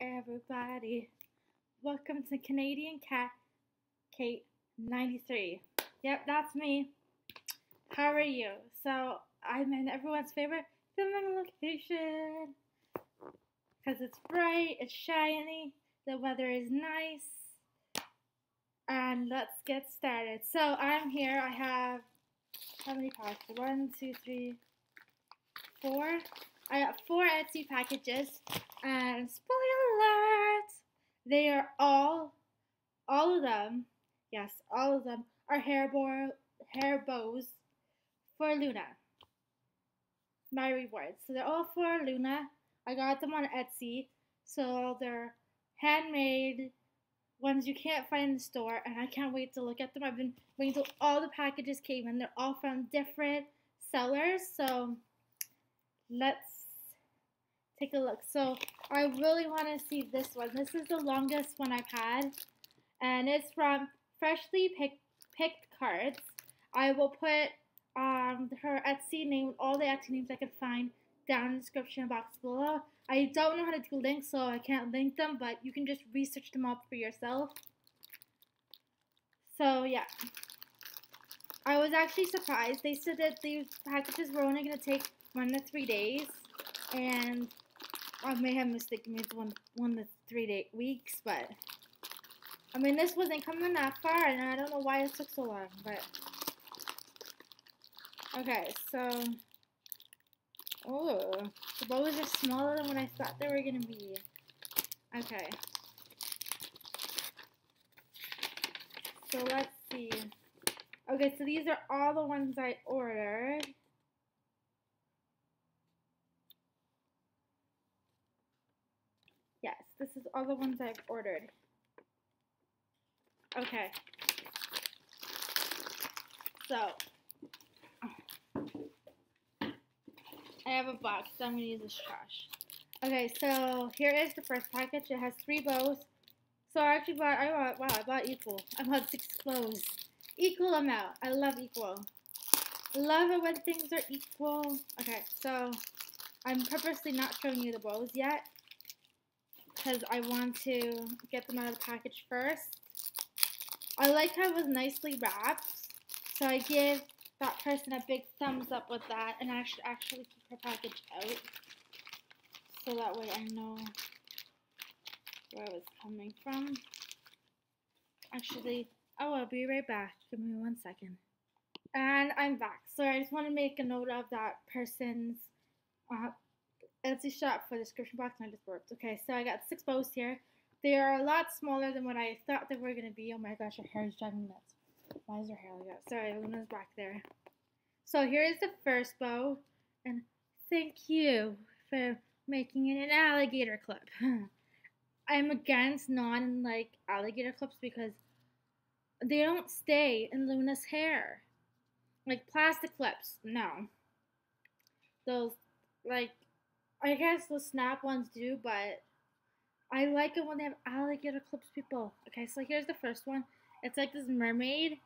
everybody. Welcome to Canadian Cat Kate 93. Yep, that's me. How are you? So, I'm in everyone's favorite filming location. Because it's bright, it's shiny, the weather is nice. And let's get started. So, I'm here. I have how many packs? One, two, three, four. I got four Etsy packages. And! They are all, all of them, yes, all of them are hair, bo- hair bows for Luna. My rewards. So they're all for Luna. I got them on Etsy. So they're handmade ones you can't find in the store, and I can't wait to look at them. I've been waiting till all the packages came in. They're all from different sellers. So let's take a look. So I really want to see this one. This is the longest one I've had, and it's from Freshly Picked, picked Cards. I will put um, her Etsy name, all the Etsy names I can find down in the description box below. I don't know how to do links, so I can't link them, but you can just research them up for yourself. So, yeah. I was actually surprised. They said that these packages were only going to take one to three days, and I may have mistaken me one one to three day weeks, but I mean this wasn't coming that far, and I don't know why it took so long. But okay, so oh, the bows are smaller than what I thought they were gonna be. Okay, so let's see. Okay, so these are all the ones I ordered. Yes, this is all the ones I've ordered. Okay. So, I have a box, so I'm going to use this trash. Okay, so here is the first package. It has three bows. So I actually bought, I bought, wow, I bought equal. I bought six clothes. Equal amount. I love equal. Love it when things are equal. Okay, so I'm purposely not showing you the bows yet because I want to get them out of the package first. I like how it was nicely wrapped, so I give that person a big thumbs up with that, and I should actually keep her package out, so that way I know where it was coming from. Actually, oh, I'll be right back. Give me one second. And I'm back. So I just want to make a note of that person's uh, Etsy shop for the description box and I just burped. Okay, so I got six bows here. They are a lot smaller than what I thought they were going to be. Oh my gosh, her hair is driving me nuts. Why is her hair like that? Sorry, Luna's back there. So here is the first bow. And thank you for making it an alligator clip. I'm against non like alligator clips because they don't stay in Luna's hair. Like plastic clips, no. Those like I guess the snap ones do, but I like it when they have alligator clips, people. Okay, so here's the first one. It's like this mermaid,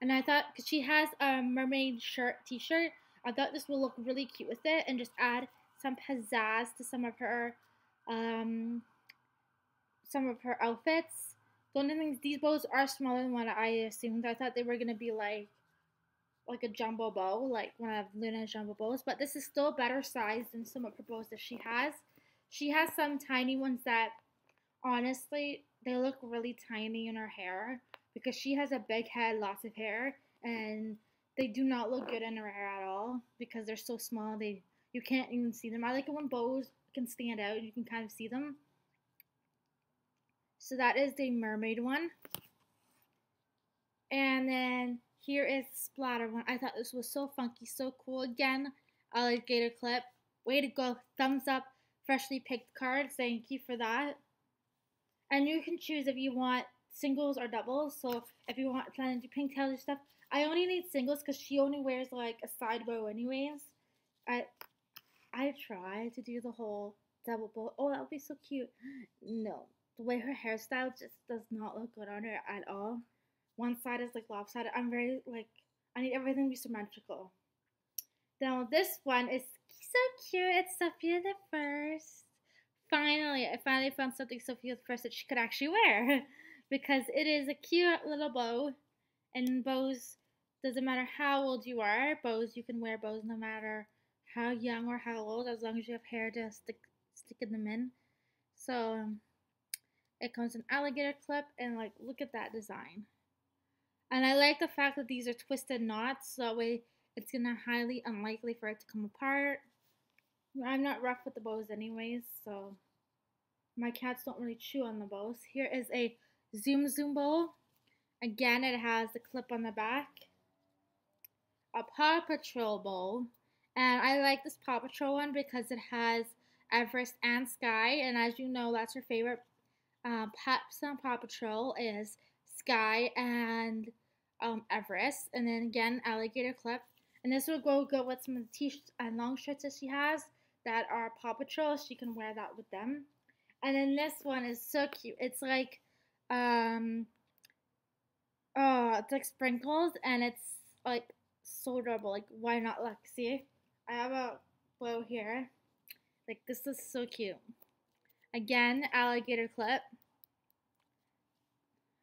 and I thought because she has a mermaid shirt, t-shirt, I thought this would look really cute with it, and just add some pizzazz to some of her, um, some of her outfits. The only thing these bows are smaller than what I assumed. I thought they were gonna be like like a jumbo bow, like one of Luna's jumbo bows, but this is still better size than some of her bows that she has. She has some tiny ones that, honestly, they look really tiny in her hair because she has a big head, lots of hair, and they do not look good in her hair at all because they're so small. They you can't even see them. I like it when bows can stand out. You can kind of see them. So that is the mermaid one. And then here is the splatter one. I thought this was so funky, so cool. Again, alligator clip. Way to go. Thumbs up. Freshly picked cards. Thank you for that. And you can choose if you want singles or doubles. So if you want trying to do pink tails stuff, I only need singles because she only wears like a side bow anyways. I I try to do the whole double bow. Oh, that would be so cute. No, the way her hairstyle just does not look good on her at all one side is like lopsided. I'm very like I need everything to be symmetrical. Now this one is so cute. It's Sofia the First finally, I finally found something Sofia first that she could actually wear because it is a cute little bow. And bows, doesn't matter how old you are, bows, you can wear bows no matter how young or how old, as long as you have hair to stick, sticking them in. So, um, it comes an alligator clip, and like, look at that design. And I like the fact that these are twisted knots, so that way it's gonna highly unlikely for it to come apart. I'm not rough with the bows anyways, so my cats don't really chew on the bows. Here is a Zoom Zoom bow. Again, it has the clip on the back. A Paw Patrol bow. And I like this Paw Patrol one because it has Everest and Skye. And as you know, that's her favorite uh, Peps on Paw Patrol is Skye and um, Everest. And then again, alligator clip. And this will go good with some of the t-shirts and long shirts that she has that are Paw Patrol. She can wear that with them. And then this one is so cute. It's like, um, oh, it's like sprinkles and it's like so adorable. Like, why not Lexi? I have a bow here. Like, this is so cute. Again, alligator clip.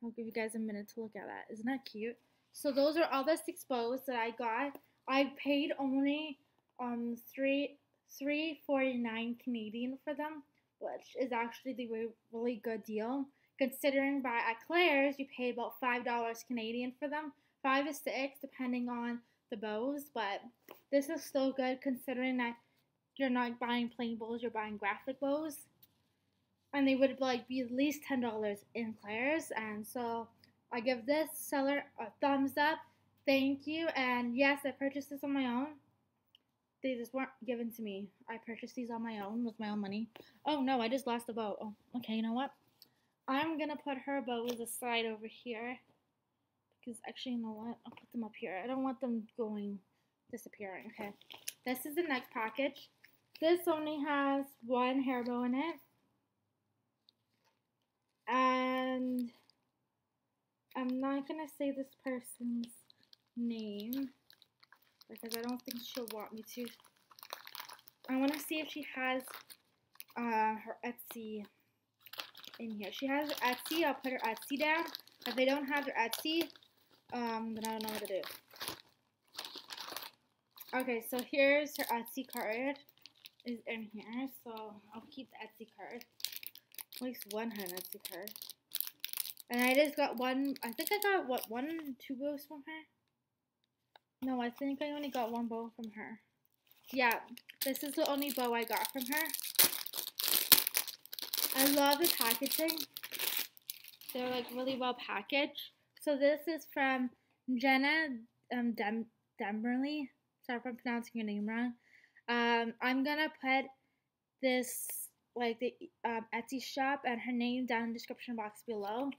I'll give you guys a minute to look at that. Isn't that cute? So those are all the six bows that I got. I paid only um three three forty nine Canadian for them, which is actually the really, good deal. Considering by at Claire's you pay about five dollars Canadian for them, five to six depending on the bows. But this is still good considering that you're not buying plain bows, you're buying graphic bows, and they would like be at least ten dollars in Claire's. And so I give this seller a thumbs up. Thank you. And yes, I purchased this on my own. They just weren't given to me. I purchased these on my own with my own money. Oh no, I just lost a bow. Oh, okay, you know what? I'm gonna put her bows aside over here. Because actually, you know what? I'll put them up here. I don't want them going, disappearing. Okay. This is the next package. This only has one hair bow in it. And I'm not gonna say this person's name because I don't think she'll want me to. I want to see if she has uh, her Etsy in here. She has her Etsy. I'll put her Etsy down. If they don't have their Etsy, um, then I don't know what to do. Okay, so here's her Etsy card. Is in here, so I'll keep the Etsy card. At least one her Etsy card. And I just got one. I think I got what one, two bows from her. No, I think I only got one bow from her. Yeah, this is the only bow I got from her. I love the packaging. They're like really well packaged. So this is from Jenna um, Dem Demberly. Sorry if I'm pronouncing your name wrong. Um, I'm gonna put this like the um, Etsy shop and her name down in the description box below.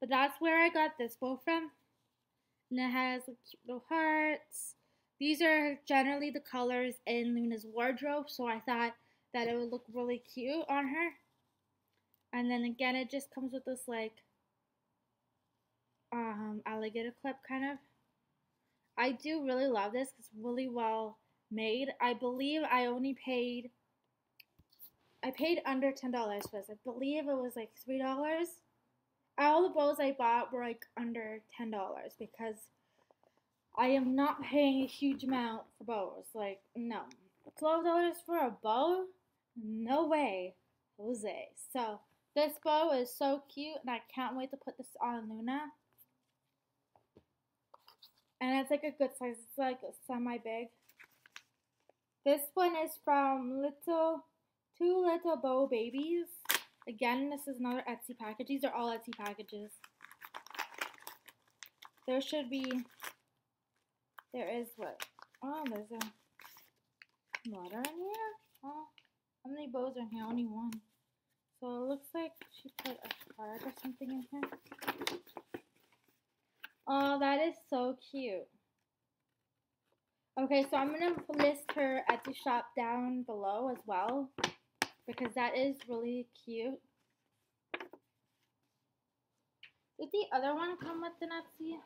But that's where I got this bow from and it has like, cute little hearts. These are generally the colors in Luna's wardrobe, so I thought that it would look really cute on her. And then again, it just comes with this like um, alligator clip kind of. I do really love this. It's really well made. I believe I only paid. I paid under ten dollars for this. I believe it was like three dollars all the bows I bought were like under ten dollars because I am not paying a huge amount for bows. Like no, twelve dollars for a bow? No way, Jose. So this bow is so cute, and I can't wait to put this on Luna. And it's like a good size. It's like semi big. This one is from Little Two Little Bow Babies. Again, this is another Etsy package. These are all Etsy packages. There should be, there is what? Oh, there's a water in here? Oh, how many bows are in here? Only one. So it looks like she put a card or something in here. Oh, that is so cute. Okay, so I'm going to list her Etsy shop down below as well because that is really cute. Did the other one come with the Etsy?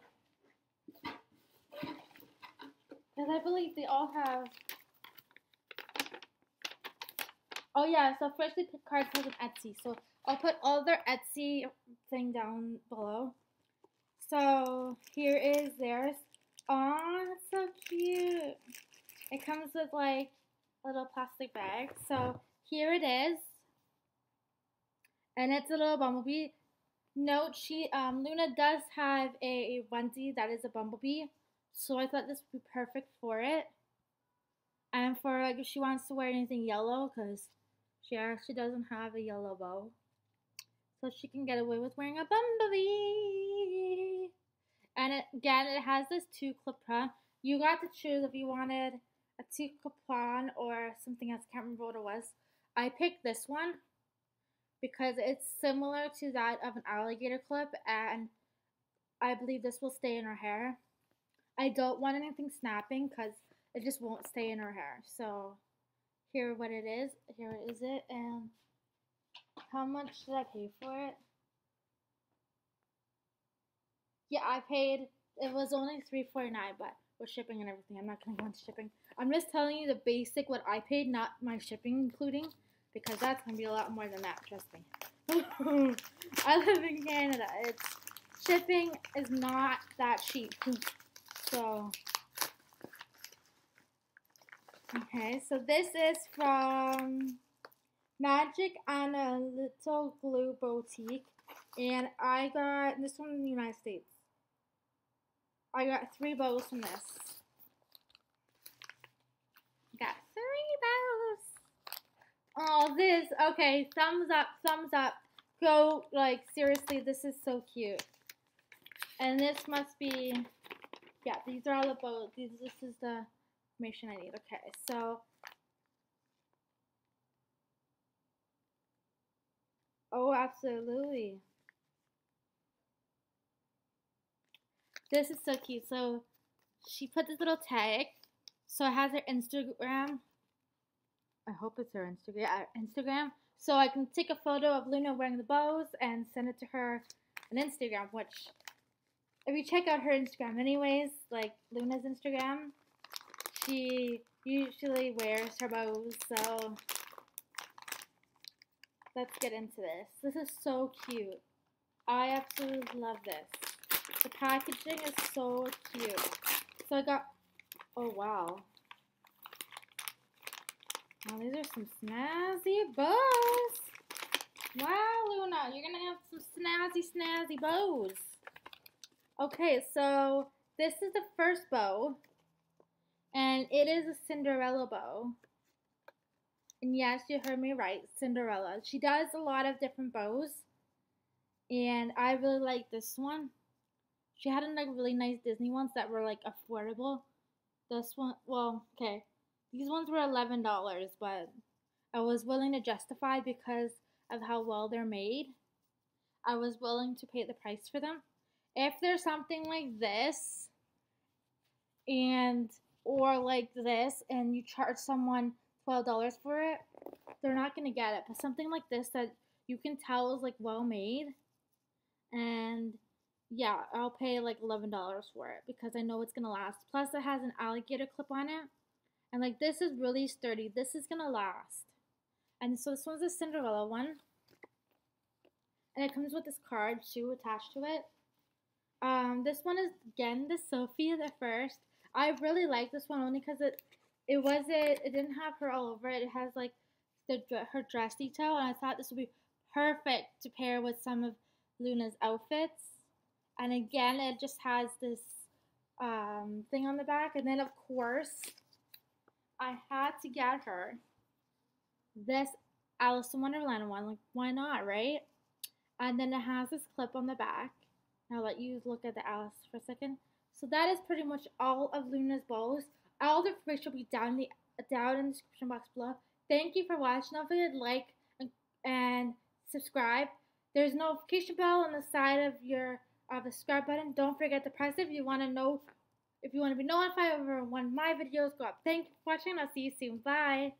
Because I believe they all have Oh yeah, so first they pick cards from Etsy. So I'll put all their Etsy thing down below. So here is theirs. It's so cute. It comes with like little plastic bags. So here it is. And it's a little bumblebee. Note she um Luna does have a, onesie that is a bumblebee. So I thought this would be perfect for it. And for like if she wants to wear anything yellow, because she actually doesn't have a yellow bow. So she can get away with wearing a bumblebee. And it, again, it has this two clip on. You got to choose if you wanted a two clip on or something else. I can't remember what it was. I picked this one because it's similar to that of an alligator clip and I believe this will stay in her hair. I don't want anything snapping because it just won't stay in her hair. So here what it is. Here is it. And how much did I pay for it? Yeah, I paid. It was only three forty nine, but with shipping and everything, I'm not gonna go into shipping. I'm just telling you the basic what I paid, not my shipping including, because that's gonna be a lot more than that. Trust me. I live in Canada. It's shipping is not that cheap. So Okay, so this is from Magic and a Little Glue Boutique. And I got this one in the United States. I got three bows from this. Got three bows. Oh, this. Okay, thumbs up, thumbs up. Go, like, seriously, this is so cute. And this must be, yeah, these are all the bows. These, this is the information I need. Okay, so Oh, absolutely. This is so cute. So she put this little tag. So it has her Instagram. I hope it's her Instagram. Instagram. So I can take a photo of Luna wearing the bows and send it to her on Instagram, which if you check out her Instagram anyways, like Luna's Instagram, she usually wears her bows, so let's get into this. This is so cute. I absolutely love this. The packaging is so cute. So I got, oh wow. Oh, these are some snazzy bows. Wow, Luna, you're gonna have some snazzy, snazzy bows. Okay, so this is the first bow. And it is a Cinderella bow. And yes, you heard me right, Cinderella. She does a lot of different bows. And I really like this one. She had like really nice Disney ones that were like affordable. This one, well, okay. These ones were $11, but I was willing to justify because of how well they're made. I was willing to pay the price for them. If there's something like this and or like this and you charge someone $12 for it, they're not going to get it. But something like this that you can tell is like well made and yeah, I'll pay like $11 for it because I know it's going to last. Plus it has an alligator clip on it. And like this is really sturdy. This is to last. And so this one's a Cinderella one. And it comes with this card too attached to it. Um, this one is again the Sophie the first. I really like this one only because it it wasn't it didn't have her all over it. It has like the her dress detail, and I thought this would be perfect to pair with some of Luna's outfits. And again, it just has this um, thing on the back, and then of course, I had to get her this Alice in Wonderland one. Like, why not, right? And then it has this clip on the back. I'll let you look at the Alice for a second. So that is pretty much all of Luna's bows. All the information will be down the down in the description box below. Thank you for watching. Don't forget to like and, and subscribe. There's a notification bell on the side of your the subscribe button. Don't forget to press it if you want to know if you want to be notified over when my videos go up. Thank you for watching. I'll see you soon. Bye.